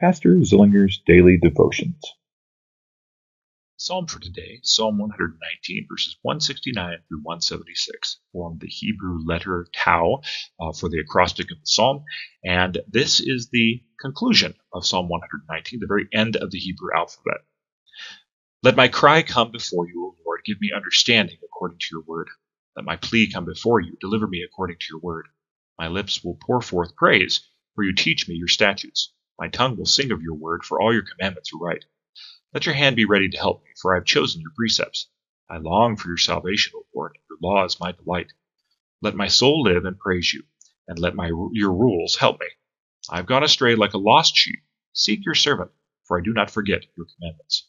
Pastor Zillinger's Daily Devotions. Psalm for today, Psalm 119, verses 169 through 176, form the Hebrew letter Tau uh, for the acrostic of the psalm. And this is the conclusion of Psalm 119, the very end of the Hebrew alphabet. Let my cry come before you, O Lord. Give me understanding according to your word. Let my plea come before you. Deliver me according to your word. My lips will pour forth praise, for you teach me your statutes. My tongue will sing of your word, for all your commandments are right. Let your hand be ready to help me, for I have chosen your precepts. I long for your salvation, O Lord. Your law is my delight. Let my soul live and praise you, and let my your rules help me. I have gone astray like a lost sheep. Seek your servant, for I do not forget your commandments.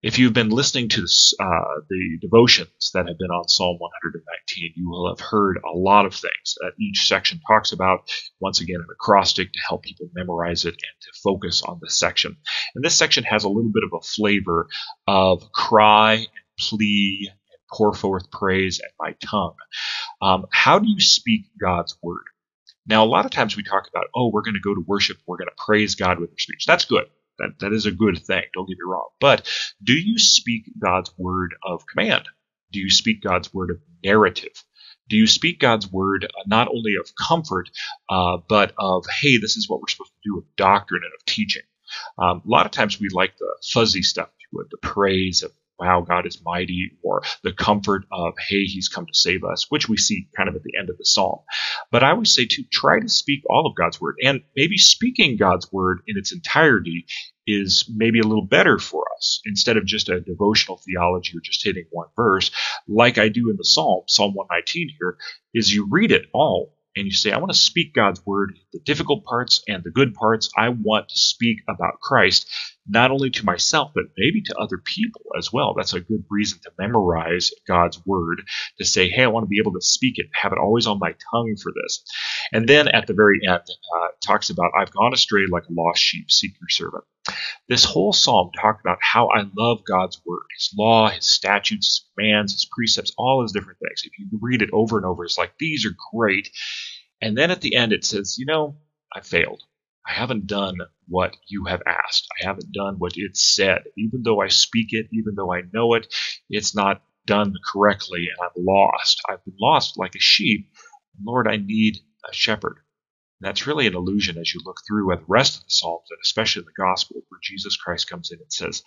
If you've been listening to uh, the devotions that have been on Psalm 119, you will have heard a lot of things that each section talks about. Once again, an acrostic to help people memorize it and to focus on the section. And this section has a little bit of a flavor of cry and plea and pour forth praise and my tongue. Um, how do you speak God's word? Now, a lot of times we talk about, oh, we're going to go to worship, we're going to praise God with our speech. That's good. That, that is a good thing. Don't get me wrong. But do you speak God's word of command? Do you speak God's word of narrative? Do you speak God's word uh, not only of comfort, uh, but of, hey, this is what we're supposed to do of doctrine and of teaching? Um, a lot of times we like the fuzzy stuff, the praise of wow, God is mighty, or the comfort of, hey, he's come to save us, which we see kind of at the end of the psalm. But I always say to try to speak all of God's word, and maybe speaking God's word in its entirety is maybe a little better for us instead of just a devotional theology or just hitting one verse, like I do in the psalm, Psalm 119 here, is you read it all and you say, I want to speak God's word, the difficult parts and the good parts. I want to speak about Christ, not only to myself, but maybe to other people as well. That's a good reason to memorize God's word, to say, hey, I want to be able to speak it, have it always on my tongue for this. And then at the very end, uh, talks about, I've gone astray like a lost sheep, seek your servant. This whole psalm talked about how I love God's word, his law, his statutes, his commands, his precepts, all his different things. If you read it over and over, it's like, these are great. And then at the end, it says, you know, I failed. I haven't done what you have asked. I haven't done what it said. Even though I speak it, even though I know it, it's not done correctly, and I'm lost. I've been lost like a sheep. Lord, I need a shepherd. And that's really an illusion as you look through at the rest of the Psalms, and especially the Gospel, where Jesus Christ comes in and says,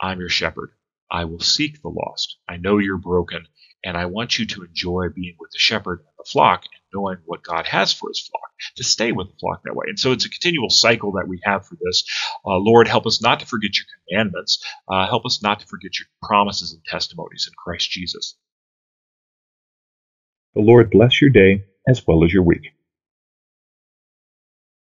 I'm your shepherd. I will seek the lost. I know you're broken, and I want you to enjoy being with the shepherd and the flock and knowing what God has for his flock, to stay with the flock that way. And so it's a continual cycle that we have for this. Uh, Lord, help us not to forget your commandments. Uh, help us not to forget your promises and testimonies in Christ Jesus. The Lord bless your day as well as your week.